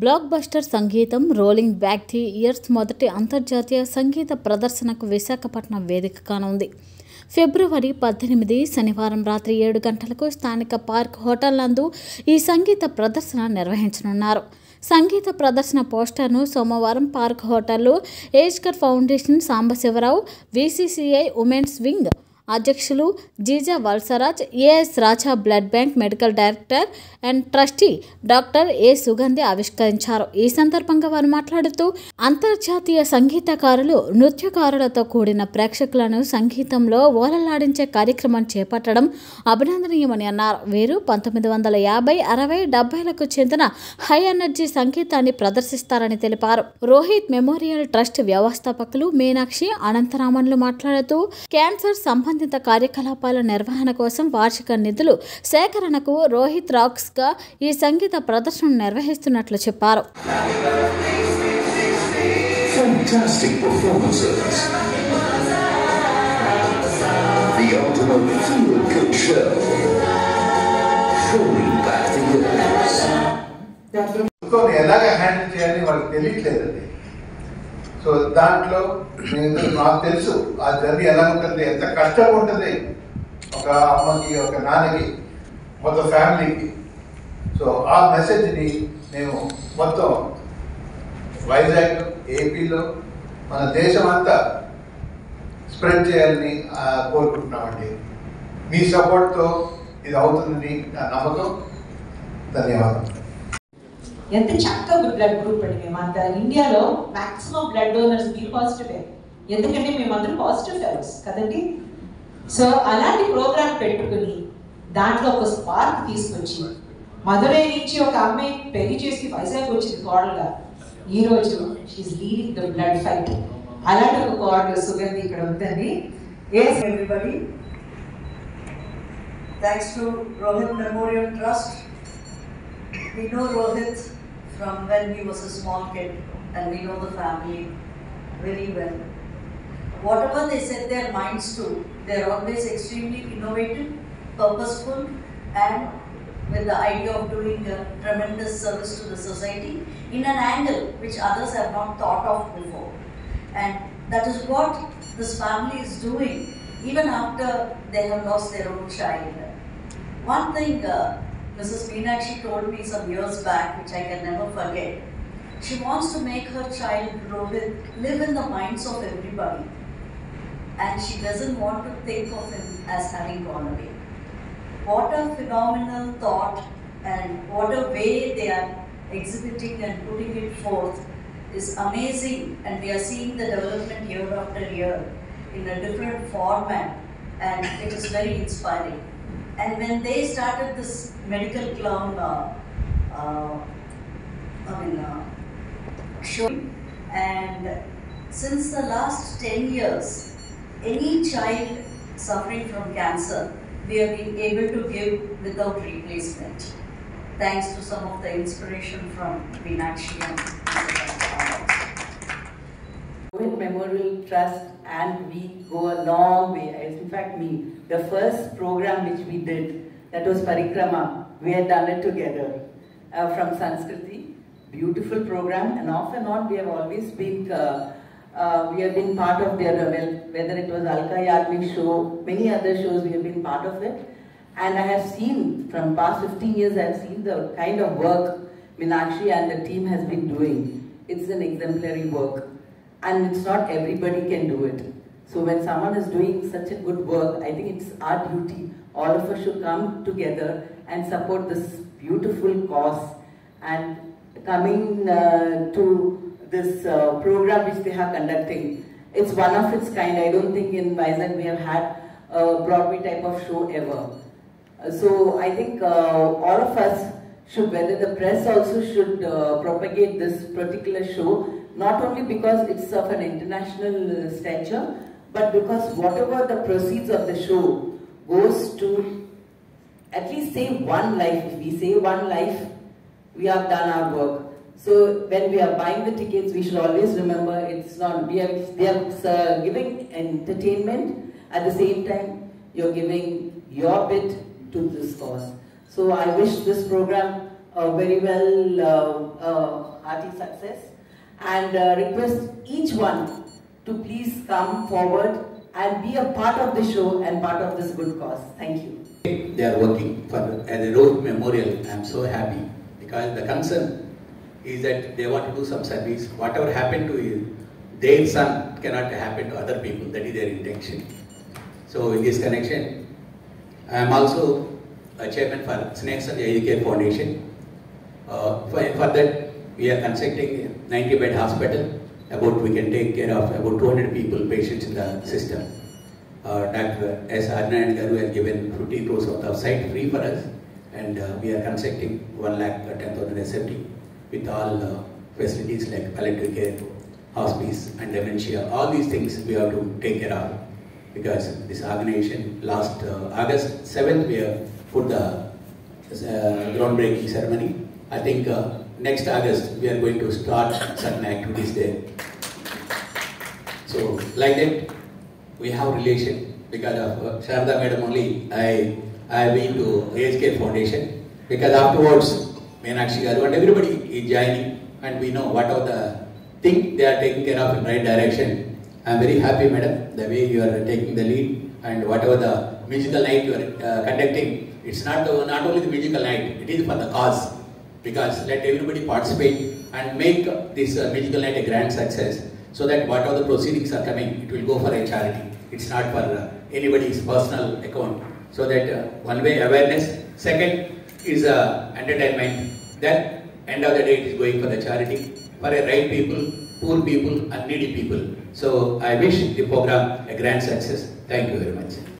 Block buster సంగీతం rolling back the years మొదటి అంతర్జాతీయ సంగీత ప్రదర్శనకు విశాఖపట్నం వేదిక కానుంది ఫిబ్రవరి పద్దెనిమిది శనివారం రాత్రి ఏడు గంటలకు స్థానిక పార్క్ హోటల్ నందు ఈ సంగీత ప్రదర్శన నిర్వహించనున్నారు. సంగీత ప్రదర్శన పోస్టర్ను సోమవారం పార్క్ హోటల్లో age care foundation Sambasivarao VCCI women's wing అధ్యక్షులు Jeeja Valsaraj AS Raja blood bank medical director and trustee doctor A Sugandhi ఆవిష్కరించారు. ఈ సందర్భంగా వారు మాట్లాడుతూ అంతర్జాతీయ సంగీతకారులు నృత్యకారులతో కూడిన ప్రేక్షకులను సంగీతంలో ఓలలాడించే కార్యక్రమం చేపట్టడం అభినందనీయమని అన్నారు. వీరు పంతొమ్మిది వందల యాభై అరవై డెబ్బైలకు చెందిన హై ఎనర్జీ సంగీతాన్ని ప్రదర్శిస్తారని తెలిపారు. రోహిత్ మెమోరియల్ ట్రస్ట్ వ్యవస్థాపకులు మీనాక్షి అనంతరామన్లు మాట్లాడుతూ క్యాన్సర్ సంబంధిత కార్యకలాపాల నిర్వహణ కోసం వార్షిక నిధులు సేకరణకు రోహిత్ రాక్స్గా ఈ సంగీత ప్రదర్శన నిర్వహిస్తున్నట్లు చెప్పారు Fantastic performances. The ultimate feel-good show. Throwing back the years. ఇంకోని ఎలాగ హ్యాండిల్ చేయాలి వాళ్ళకి తెలియట్లేదండి సో దాంట్లో నేను నాకు తెలుసు ఆ జర్నీ ఎలా ఉంటుంది ఎంత కష్టం ఉంటుంది ఒక అమ్మకి ఒక నాన్నకి మొత్తం ఫ్యామిలీకి. సో ఆ మెసేజ్ని మేము మొత్తం వైజాగ్ ఏపీలో మన దేశం అంతా స్ప్రెడ్ చేయాలని కోరుకుంటున్నామండి. మీ సపోర్ట్తో ఇది అవుతుందని నా నమ్మకం. ధన్యవాదాలు. ఎంత చక్కగా బ్లడ్ గ్రూప్ అండి మేమంతా ఇండియాలో maximum blood donors B positive ఎందుకంటే మేమందరం పాజిటివ్ ఫెలోస్ కదండి? సో అలాంటి ప్రోగ్రామ్ పెట్టుకుని దాంట్లో ఒక స్పార్క్ తీసుకొచ్చి మధురై నుంచి ఒక అమ్మాయి పెళ్ళి చేసి వైజాగ్ వచ్చింది కోడలుగా. ఈరోజు రోజు she leading the blood fight అలాంటి ఒక కోడలు సుగంధి ఇక్కడ ఉందండి. A everybody thanks to Rohit memorial trust We know Rohit. From when he was a small kid and we know the family very well. Whatever they set their minds to, they're always extremely innovative, purposeful, and with the idea of doing a tremendous service to the society in an angle which others have not thought of before. And that is what this family is doing even after they have lost their own child. One thing uh, Mrs. Meenakshi told me some years back, which I can never forget, she wants to make her child Rohit live in the minds of everybody. And she doesn't want to think of him as having gone away. What a phenomenal thought and what a way they are exhibiting and putting it forth is amazing and we are seeing the development year after year in a different format and it is very inspiring. And when they started this medical clown, uh, uh, I mean, uh, show, and since the last 10 years, any child suffering from cancer, we have been able to give without replacement. Thanks to some of the inspiration from Meenakshi Memorial Trust and we go a long way. In fact, me, the first program which we did, that was Parikrama, we had done it together uh, from Sanskriti. Beautiful program, and off and on we have always been. Uh, uh, we have been part of their, well, whether it was Alka Yagnik show, many other shows, we have been part of it. And I have seen, from past 15 years, I have seen the kind of work Meenakshi and the team has been doing. It's an exemplary work. And it's not everybody can do it. So when someone is doing such a good work, I think it's our duty. All of us should come together and support this beautiful cause. And coming uh, to this uh, program which they are conducting, it's one of its kind. I don't think in Vizag we have had a Broadway type of show ever. Uh, So I think uh, all of us should, whether the press also should uh, propagate this particular show, not only because it's of an international uh, stature, but because whatever the proceeds of the show goes to at least save one life. If we save one life, we have done our work. So when we are buying the tickets, we should always remember it's not we are they are uh, giving entertainment at the same time you're giving your bit to this cause. So I wish this program a very well uh, uh, hearty success and uh, request each one to please come forward and be a part of the show and part of this good cause. Thank you. They are working for a road memorial. I am so happy because the concern is that they want to do some service. Whatever happened to you, their son cannot happen to other people. That is their intention. So in this connection, I am also a chairman for Snakes and Care Foundation. Uh, for, for that, we are constructing 90 bed hospital. About we can take care of about 200 people, patients in the system. Uh, Dr. S. Adnan Garu has given 50 crores of site free for us, and uh, we are constructing 1 lakh 10,000 SFT with all uh, facilities like palliative care, hospice, and dementia. All these things we have to take care of because this organization last uh, August 7th we have put the uh, groundbreaking ceremony. I think uh, next August we are going to start certain activities there. So like that we have relation because of uh, Sharda Madam only I I have been to AHK Foundation because afterwards Meenakshi Garu and everybody is joining and we know what are the thing they are taking care of in right direction. I am very happy madam the way you are taking the lead and whatever the musical night you are uh, conducting it's not the, not only the musical night it is for the cause because let everybody participate and make this uh, musical night a grand success so that whatever the proceedings are coming it will go for a charity. It's not for uh, anybody's personal account. So that uh, one way awareness. Second is uh, entertainment. Then end of the day it is going for the charity for a right people poor people and needy people. So i wish the program a grand success. Thank you very much